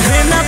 Corre na